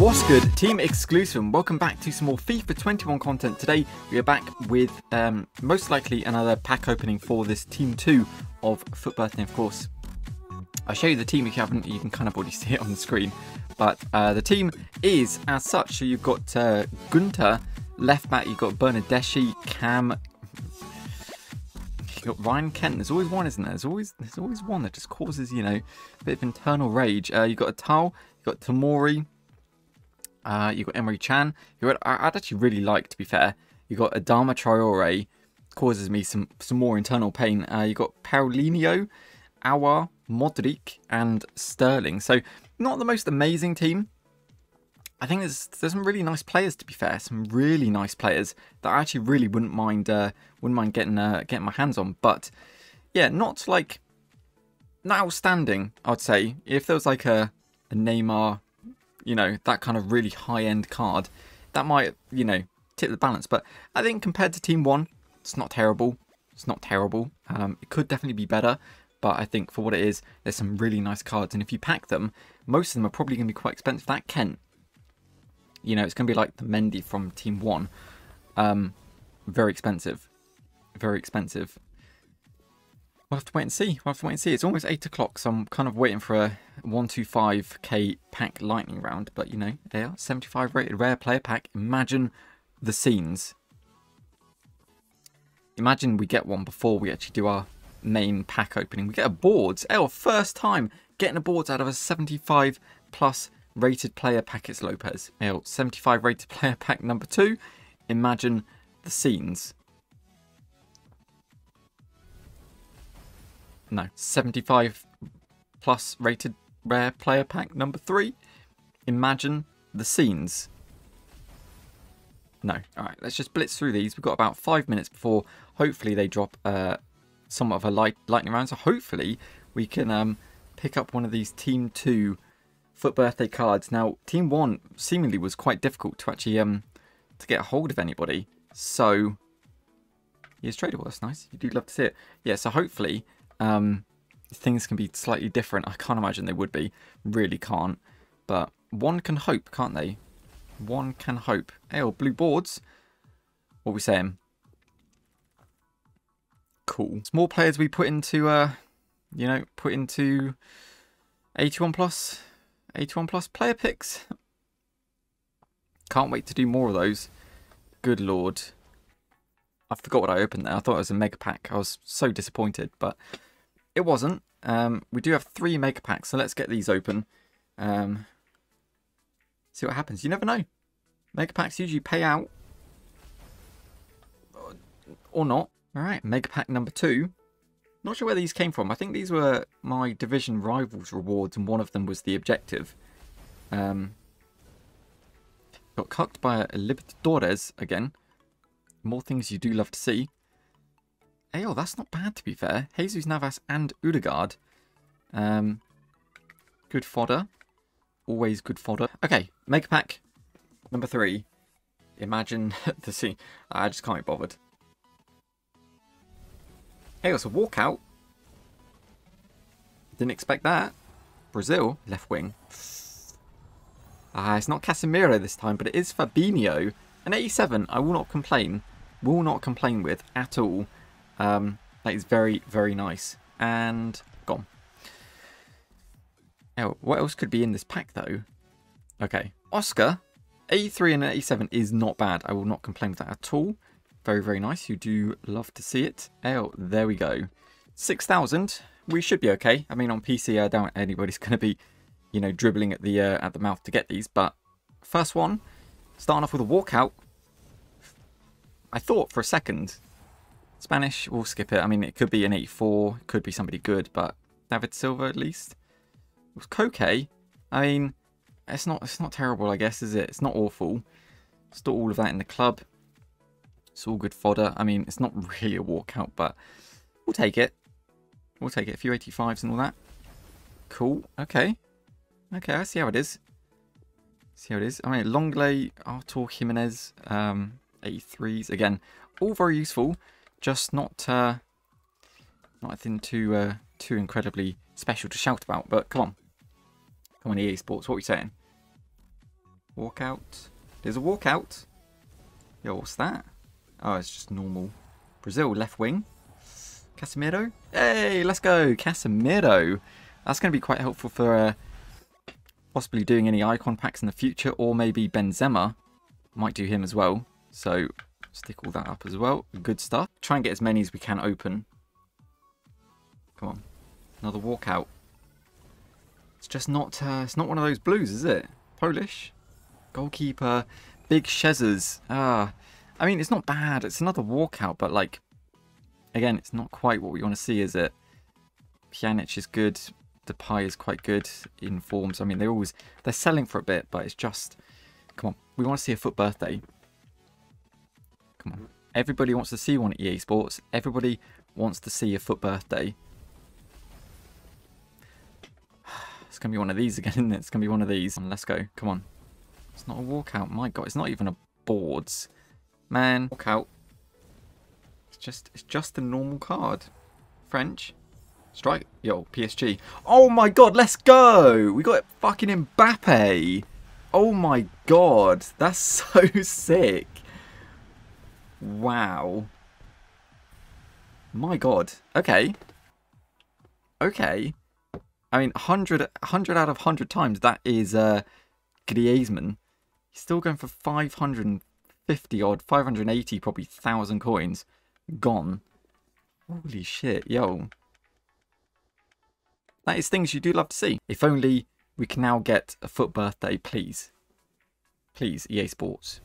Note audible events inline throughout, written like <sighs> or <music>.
What's good, team exclusive, and welcome back to some more FIFA 21 content. Today we are back with um, most likely another pack opening for this Team 2 of FUT Birthday, of course. I'll show you the team if you haven't, you can kind of already <laughs> see it on the screen. But uh, the team is as such, so you've got uh, Gunter, left back, you've got Bernadeschi, Cam, you've got Ryan Kent. There's always one, isn't there? There's always there's always one that just causes, you know, a bit of internal rage. Uh, you've got a Tal, you've got Tamori, uh, you've got Emre Can. Got, I'd actually really like, to be fair. You've got Adama Traore, causes me some, some more internal pain. Uh, you've got Paulinho, Aouar, Modric, and Sterling. So, not the most amazing team. I think there's there's some really nice players to be fair, some really nice players that I actually really wouldn't mind uh, wouldn't mind getting uh, getting my hands on. But yeah, not like not outstanding. I'd say if there was like a, a Neymar you know, that kind of really high-end card, that might, you know, tip the balance. But I think compared to Team 1, it's not terrible. It's not terrible. Um, it could definitely be better, but I think for what it is, there's some really nice cards. And if you pack them, most of them are probably going to be quite expensive. That Kent, you know, it's going to be like the Mendy from Team 1. Um, very expensive. Very expensive. We'll have to wait and see. We'll have to wait and see. It's almost 8 o'clock, so I'm kind of waiting for a 125k pack lightning round. But, you know, they are 75 rated rare player pack. Imagine the scenes. Imagine we get one before we actually do our main pack opening. We get a boards. Oh, first time getting a boards out of a 75 plus rated player pack. It's Lopez. Oh, 75 rated <laughs> player pack number two. Imagine the scenes. No, 75 plus rated rare player pack number three. Imagine the scenes. No. Alright, let's just blitz through these. We've got about five minutes before hopefully they drop uh, somewhat of a light lightning round. So hopefully we can um, pick up one of these Team 2 FUT Birthday cards. Now, Team 1 seemingly was quite difficult to actually um, to get a hold of anybody. So, yeah, tradable. That's nice. You do love to see it. Yeah, so hopefully um, things can be slightly different. I can't imagine they would be. Really can't. But one can hope, can't they? One can hope. Hey, oh, blue boards. What are we saying? Cool. Small players we put into, uh, you know, put into 81 plus, 81 plus player picks. Can't wait to do more of those. Good lord. I forgot what I opened there. I thought it was a mega pack. I was so disappointed, but it wasn't. Um, we do have three mega packs, so let's get these open. Um, see what happens. You never know. Mega packs usually pay out. Or not. Alright, mega pack number two. Not sure where these came from. I think these were my division rivals rewards, and one of them was the objective. Um, got cucked by a Libertadores again. More things you do love to see. Oh, that's not bad to be fair. Jesus Navas and Odegaard. Um, good fodder. Always good fodder. Okay, Mega Pack number three. Imagine <laughs> the scene. I just can't be bothered. Hey, it's a walkout. Didn't expect that. Brazil, left wing. Ah, it's not Casemiro this time, but it is Fabinho. An 87, I will not complain. Will not complain with at all. Um, that is very, very nice. And gone. Oh, what else could be in this pack, though? Okay. Oscar, 83 and 87 is not bad. I will not complain with that at all. Very, very nice. You do love to see it. Oh, there we go. 6,000. We should be okay. I mean, on PC, I doubt anybody's <laughs> going to be, you know, dribbling at the uh, at the mouth to get these. But first one, starting off with a walkout. I thought for a second Spanish, we'll skip it. I mean, it could be an 84, could be somebody good, but David Silva at least. It was. I mean, it's not it's not terrible, I guess, is it? It's not awful. Still all of that in the club. It's all good fodder. I mean, it's not <laughs> really a walkout, but we'll take it. We'll take it. A few 85s and all that. Cool. Okay. Okay, I see how it is. See how it is. I mean, Longley, Artur Jimenez, um, 83s. Again, all very useful. Just not uh, not anything too uh, too incredibly special to shout about. But come on, come on, EA Sports, what are you saying? Walkout. There's a walkout. Yo, what's that? Oh, it's just normal. Brazil, left wing. Casemiro. Hey, let's go. Casemiro. That's going to be quite helpful for uh, possibly doing any icon packs in the future. Or maybe Benzema. Might do him as well. So, stick all that up as well. Good stuff. Try and get as many as we can open. Come on. Another walkout. It's just not, uh, it's not one of those blues, is it? Polish. Goalkeeper. Big Shezers. Ah. I mean, it's not bad. It's another walkout, but like, again, it's not quite what we want to see, is it? Pjanic is good. Depay is quite good in forms. I mean, they're always, they're selling for a bit, but it's just, come on. We want to see a FUT birthday. Come on. Everybody wants to see one at EA Sports. Everybody wants to see a FUT birthday. <sighs> It's going to be one of these again, <laughs> isn't it? It's going to be one of these. Let's go. Come on. It's not a walkout. My God, it's not even a boards. Man, walkout. It's just, it's just a normal card. French. Strike. Yo, PSG. Oh my God, let's go. We got it fucking Mbappe. Oh my God. That's <laughs> so sick. Wow. My God. Okay. Okay. I mean, 100, 100 out of 100 times, that is uh, Griezmann. He's still going for 550 odd, 580 probably 1,000 coins. Gone. Holy shit, yo. That is things you do love to see. If only we can now get a FUT birthday, please. Please, EA Sports.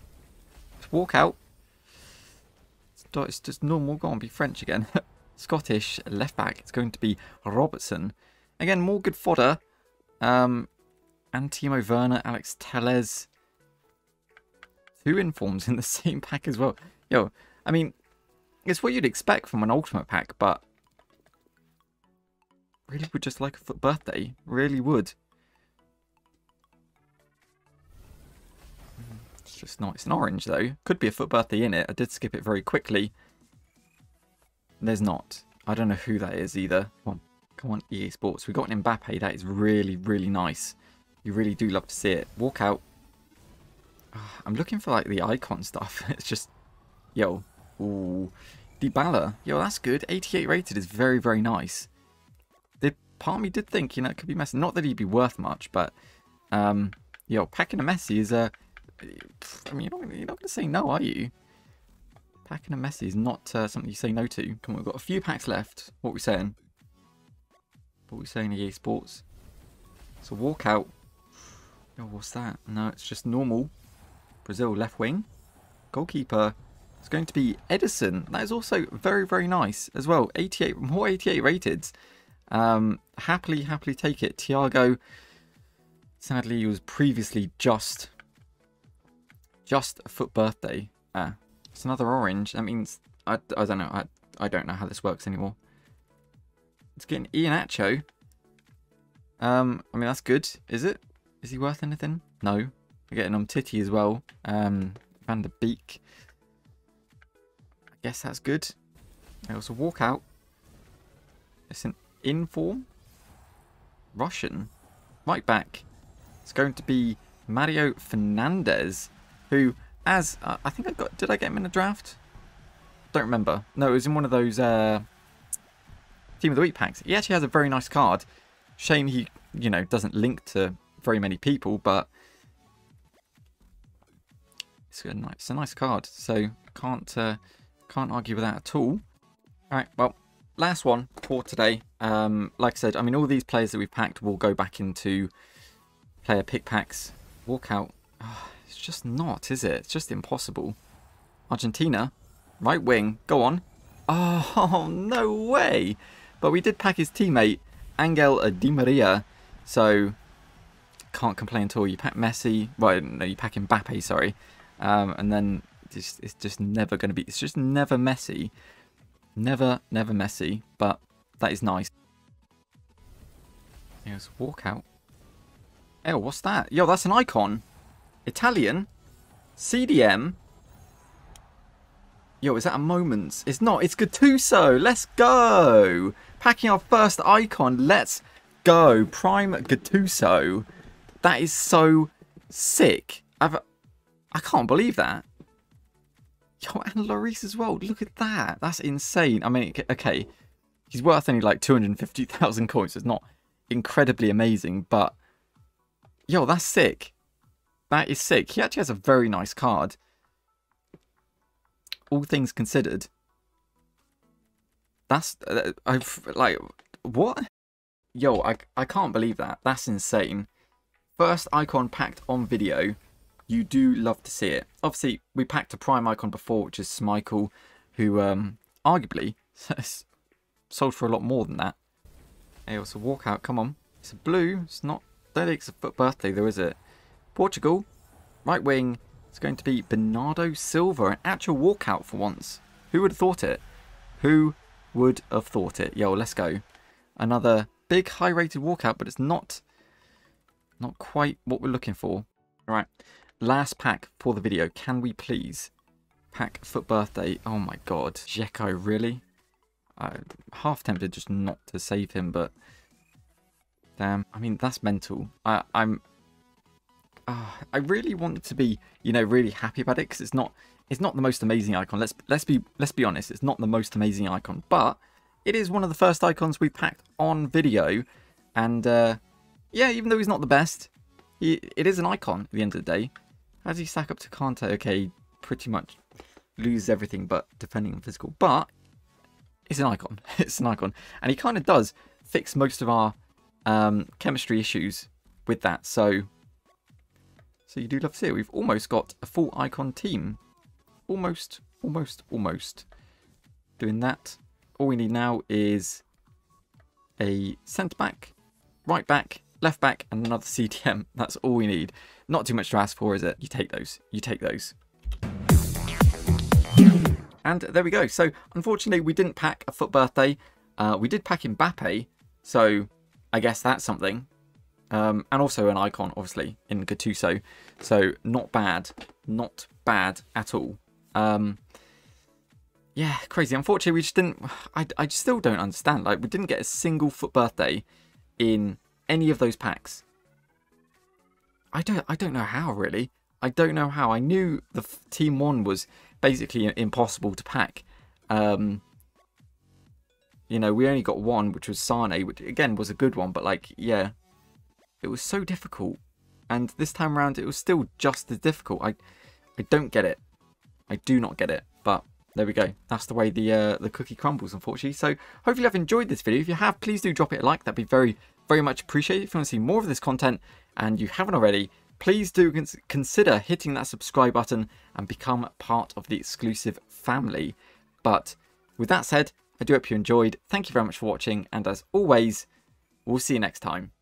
Let's walk out. It's just normal. Go on, be French again. <laughs> Scottish left back. It's going to be Robertson. Again, more good fodder. Um, and Timo Werner, Alex Telles. Two informs in the <laughs> same pack as well. Yo, I mean, it's what you'd expect from an ultimate pack, but really would just like a birthday. Really would. Just not. It's an orange though. Could be a FUT birthday in it. I did skip it very quickly. There's not. I don't know who that is either. Come on, come on, EA Sports. We got an Mbappe. That is really, really nice. You really do love to see it. Walk out. I'm looking for like the icon stuff. <laughs> It's just, yo, ooh, Dybala. Yo, that's good. 88 rated is very, very nice. Did part of me did think, you know, it could be Messi. Not that he'd be worth much, but um, yo, packing a Messi is a. I mean, you're not, you're not going to say no, are you? Packing a Messi is not uh, something you say no to. Come on, we've got a few packs left. What are we saying? What are we saying, EA Sports? So walk out. Oh, what's that? No, it's just normal. Brazil left wing. Goalkeeper is going to be Ederson. That is also very, very nice as well. 88, more 88 rated. Um, happily, happily take it. Thiago, sadly, he was previously just, just a FUT birthday. Ah, it's another orange. That means, I, I don't know. I, I don't know how this works anymore. It's getting Iheanacho. Um, I mean, that's good, is it? Is he worth anything? No. We're getting on Titty as well. Um, Van der Beek. I guess that's good. I also walk out. It's an inform. Russian. Right back. It's going to be Mario Fernandes, who, as uh, I think I got, did I get him in a draft? Don't remember. No, it was in one of those uh, Team of the Week packs. He actually has a very nice card. Shame he, you know, doesn't link to very many people, but it's a nice, it's a nice card. So can't uh, can't argue with that at all. All right, well, last one for today. Um, like I said, I mean, all these players that we've packed will go back into player pick packs. Walkout. Oh, it's just not, is it? It's just impossible. Argentina, right wing. Go on. <laughs> Oh, no way. But we did pack his teammate, Angel Di Maria. So can't complain at all. You pack Messi, well, no, you pack Mbappe, sorry, um, and then it's, it's just never going to be. It's just never Messi, never, never Messi. But that is nice. Here's a walkout. Oh, what's that? Yo, that's an icon. Italian. CDM. Yo, is that a Moments? It's not. It's Gattuso. Let's go. Packing our first icon. Let's go. Prime Gattuso. That is so sick. I've, I can't believe that. Yo, and Lloris as well. Look at that. That's insane. I mean, okay, he's worth only like 250,000 coins. It's not incredibly amazing, but yo, that's sick. That is sick. He actually has a very nice card. All things considered. That's, uh, I've, like, what? Yo, I, I can't believe that. That's insane. First icon packed on video you do love to see it. Obviously, we packed a prime icon before, which is Schmeichel, who um, arguably <laughs> sold for a lot more than that. Hey, it's a walkout. Come on. It's a blue. It's not. don't think it's a FUT birthday, though, is it? Portugal, right wing. It's going to be Bernardo Silva, an actual walkout for once. Who would have thought it? Who would have thought it? Yo, let's go. Another big, high-rated walkout, but it's not, not quite what we're looking for. All right, Last pack for the video. Can we please pack FUT birthday? Oh my god. Dzeko, really? I'm half tempted just not to save him, but... Damn. I mean, that's mental. I, I'm... Uh, I really want to be, you know, really happy about it because it's not, it's not the most amazing icon. Let's let's be let's be honest. It's not the most amazing icon, but it is one of the first icons we packed on video, and uh, yeah, even though he's not the best, he, it is an icon at the end of the day. How does he stack up to Kante? Okay, pretty much loses everything but defending and physical. But it's an icon. <laughs> it's an icon. And he kind of does fix most of our um, chemistry issues with that. So, so you do love to see it. We've almost got a full icon team. Almost, almost, almost. Doing that. All we need now is a centre back, right back, left back, and another <laughs> CDM. That's all we need. Not too much to ask for, is it? You take those. You take those. And there we go. So, unfortunately, we didn't pack a FUT birthday. Uh, we did pack in Mbappe, so I guess that's something. Um, and also an icon, obviously, in Gattuso. So, not bad. Not bad at all. Um, yeah, crazy. Unfortunately, we just didn't... I, I still don't understand. Like, we didn't get a single FUT birthday in any of those packs. I don't I don't know how really. I don't know how. I knew the team one was basically impossible to pack. Um, you know, we only got one, which was Sane, which again was a good one, but like, yeah, it was so difficult. And this time around, it was still just as difficult. I, I don't get it. I do not get it. But there we go. That's the way the uh, the cookie crumbles, unfortunately. So hopefully I've enjoyed this video. If you have, please do drop it a like. That'd be very, very much appreciated. If you want to see more of this content and you haven't already, please do consider hitting that subscribe button and become part of the exclusive family. But with that said, I do hope you enjoyed. Thank you very much for watching. And as always, we'll see you next time.